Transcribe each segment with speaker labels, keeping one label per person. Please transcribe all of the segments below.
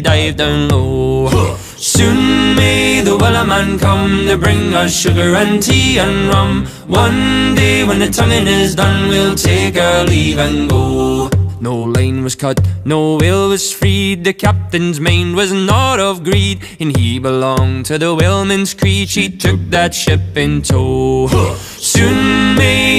Speaker 1: dive down low. Soon may the wellerman come to bring us sugar and tea and rum. One day when the tonguing is done, we'll take our leave and go. No line was cut, no whale was freed. The captain's mind was not of greed, and he belonged to the whaleman's creed. She took that ship in tow. Soon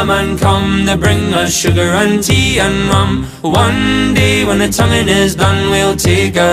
Speaker 1: wellerman come To bring us sugar and tea and rum. One day when the tonguing is done We'll take our